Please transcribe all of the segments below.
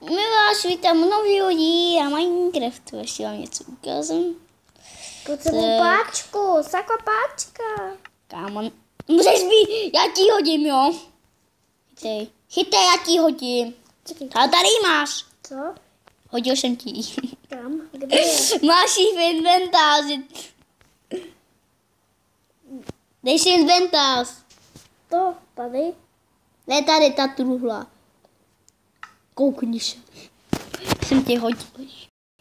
My vás vítám nový hodí a Minecraftu. Ještě vám něco ukázím. Potřebuji páčku, sakva páčka. Kámo, můžeš být, já ti hodím, jo? Chytej, chytej, já ti hodím. Čekej, A tady máš. co? Hodil jsem ti. Tam, kde je? máš jí v inventáři. Dej si inventář. To, tady. Ne tady, ta truhla. Koukni se. Jsem ti hodil.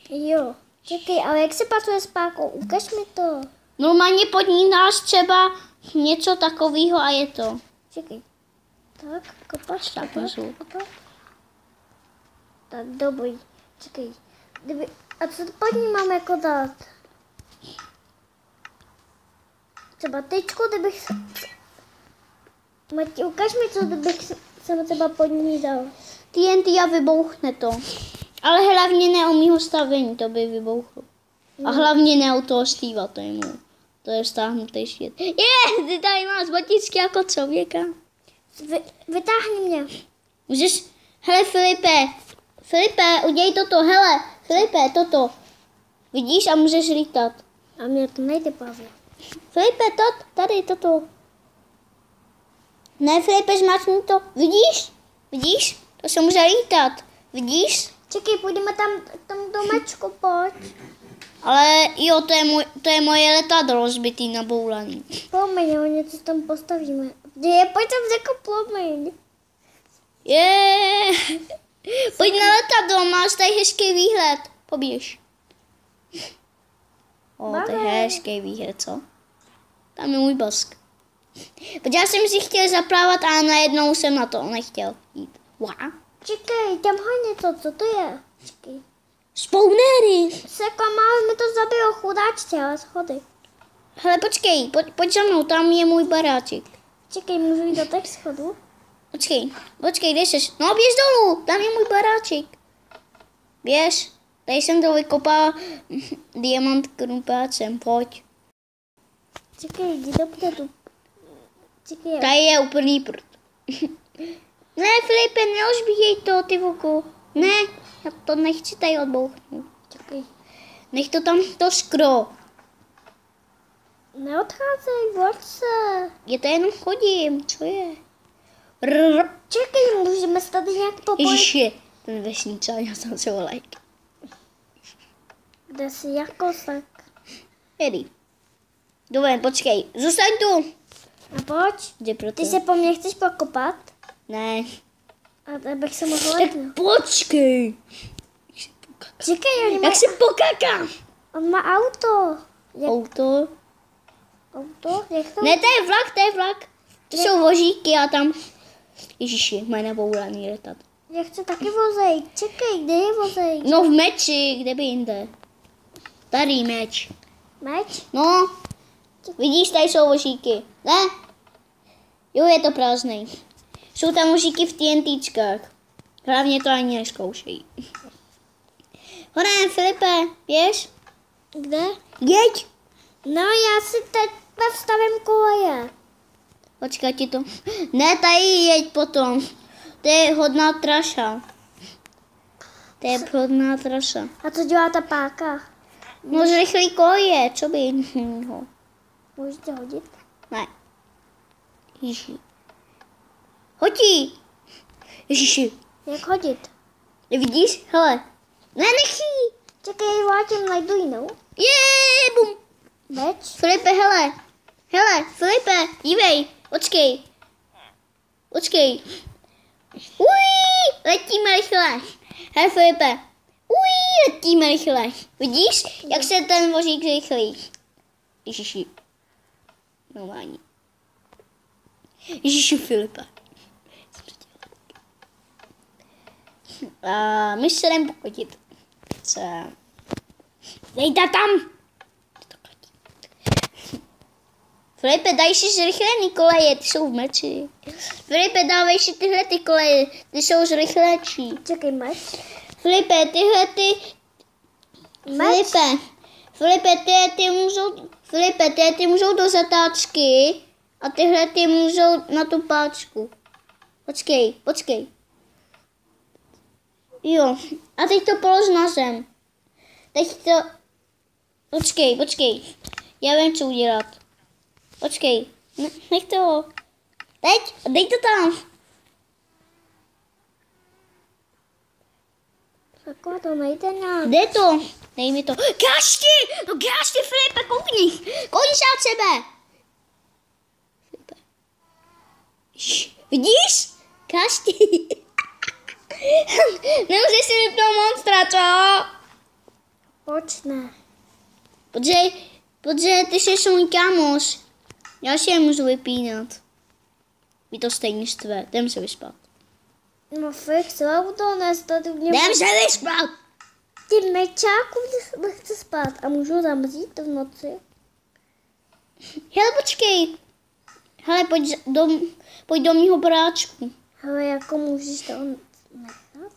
Jo. Čekej, ale jak se pracuje s pákou? Ukaž mi to. Normálně pod ní dáš třeba něco takového a je to. Čekej. Tak, kopač, Tak. Tak, dobrý. Čekej. Kdyby, a co pod ní mám jako dát? Třeba tyčku, kdybych... se- Mati, ukaž mi, co kdybych se- jsem třeba pod ní dal. TNT a vybouchne to. Ale hlavně ne o mýho stavení, to by vybouchlo. A hlavně ne u toho Steva, to je mu. To je stáhnutý svět. Je, ty tady máš botičky jako člověka. Vy, vytáhni mě. Můžeš, hele Filipe, Filipe, udělej toto, hele, Filipe, toto. Vidíš a můžeš lítat. A mě to nejde, Pavel. Filipe, tot, tady, toto. Ne, Filipe, zmáčkni to. Vidíš? Vidíš? To se může lítat. Vidíš? Čekej, půjdeme tam k tomu domečku, pojď. Ale jo, to je, můj, to je moje letadlo rozbitý na boulaný. Promiň, jo, něco tam postavíme. Je, pojď tam řekl promiň. Je. Pojď na letadlo, máš tady hezký výhled. Poběž. O, to je hezký výhled, co? Tam je můj bosk. Protože já jsem si chtěl zaplávat a najednou jsem na to nechtěl jít. Wow. Čekej, tam ho něco, co to je? Čekej. Spawnery. Seko, máme mi to zabilo, chudáčce, ale schody. Hele, počkej, pojď, pojď za mnou, tam je můj baráček. Čekej, můžu jít do těch schodů? Počkej, počkej, kde jsi? No běž dolů, tam je můj baráček. Běž, tady jsem to vykopal diamant krumpácem, pojď. Čekej, jdi do tu. Čekej, Tady je úplný prd. ne, Filipe, neozbíjej to, ty voko. Ne, já to nechci tady odbouchnout. čekej. Nech to tam to skro. Neodcházej, vrať se. Je to jenom chodím, co je? Rrr. Čekej, můžeme se tady nějak popojit. Ježiši, ten vesnice, já jsem se like. Kde jsi jako tak? Jedy. Dobré, počkej, zůstaň tu. A pojď. Pro Ty se po mně chceš pokopat? Ne. A tak bych se mohl Tak počkej. Čekej, oni Jak mají, se pokakám? on má auto. Jak Auto. auto? Jak to? Ne, to je vlak, to je vlak. To jsou vožíky a tam... Ježiši, mají nabouraný letat. Já chci taky vozej. Čekej, kde je vozej? No v meči, kde by jinde. Tady meč. Meč? No, vidíš, tady jsou vožíky. Ne? Jo, je to prázdný. Jsou tam vožíky v TNTčkách. Hlavně to ani neskoušejí. Hore, Filipe, běž. Kde? Jeď. No, já si teď stavím koleje. Počkej ti to. Ne, tady jeď potom. To je hodná traša. To je hodná traša. A co dělá ta páka? No zrychlý koje, co by jiného. Můžete hodit? Ne. Ježiši. Hodí. Ježiši. Jak hodit? Vidíš? Hele. Ne, nechí. Čekej, vrátím, najdu jinou. Je, bum. Meč? Filipe, hele. Hele, Filipe, dívej. Počkej. Počkej. Uj, letíme rychle. Hele, Filipe. Uj, letíme rychle. Vidíš, jak se ten vozík rychlí? Ježiši. Normálně. Ježiši, Filipe. A my se jdem pokotit. Co? Dejte tam! Filipe, daj si zrychlený koleje, ty jsou v meči. Filipe, dávej si tyhle ty koleje, ty jsou zrychlejší. Čekej, meč? Filipe, tyhle ty... Meč? Filipe, Filipe, ty, ty můžou... Filipe, ty, ty můžou do zatáčky a tyhle ty můžou na tu páčku. Počkej, počkej. Jo. A teď to polož na zem. Teď to... Počkej, počkej. Já vím, co udělat. Počkej. Ne, nech to. Teď, dej to tam. Takhle to nejde nějak. Jde to. Dej mi to. Gašti! No gašti, Filipe, koukni. Koukni se na sebe. Vidíš? Gašti. Nemůžeš si vypnout monstra, co? Proč ne? Protože, protože ty jsi můj kámoš. Já si je můžu vypínat. Vy to stejně štve. Jdem se vyspat. No fakt, co to nést, tady mě... Jdem se vyspat! Ty mečáku nechce spát a můžu zamřít v noci? Hele, počkej. Hele, pojď do, pojď do mýho bráčku. Ale jako můžeš to nechat?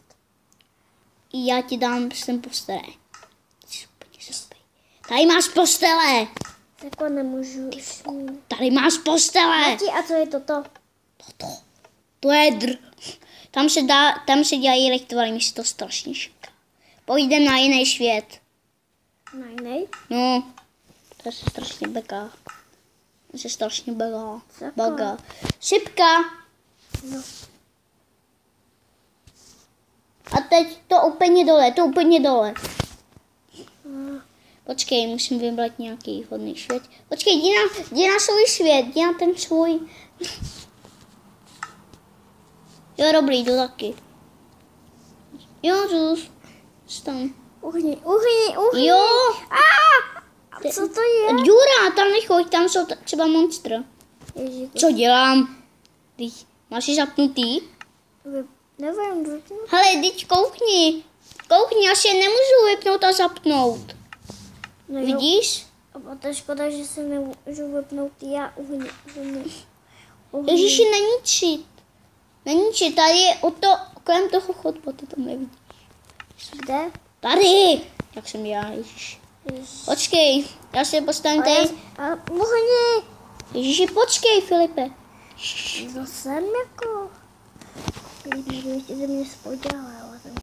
Já ti dám sem postele. Tady máš postele. Takhle nemůžu mít. Tady máš postele. Mati, a co je toto? To, to je dr. Tam se, dá, tam se dělají lektvary, mi se to strašně šíká. Pojďme na jiný svět. Na jiný? No, to se strašně beká. To se strašně beká. Baga. Šipka. No. A teď to úplně dole, to úplně dole. Počkej, musím vybrat nějaký hodný svět. Počkej, jdi na, jdi na svůj svět, jdi na ten svůj. Jo, dobrý, jdu taky. Jo, Zuz. Jsi tam. Uhni, uhni, uhni. Jo, A, co to je? Jura, tam nechoď, tam jsou třeba monstra. Co dělám? Teď, máš ji zapnutý? Nevím, vypnu. Hele, teď koukni. Koukni, já si je nemůžu vypnout a zapnout. No jo. Vidíš? A to je škoda, že se nemůžu vypnout já uhni, uhni. Ježíši, neničit. Neničit, tady je o to, kolem toho chodba, ty tam nevidíš. Kde? Tady! Jak jsem já, ježíš. Počkej, já si je postavím já- tady. a uhni. Ježíši, počkej, Filipe. No jsem jako... Kdyby se mě spodělala, ale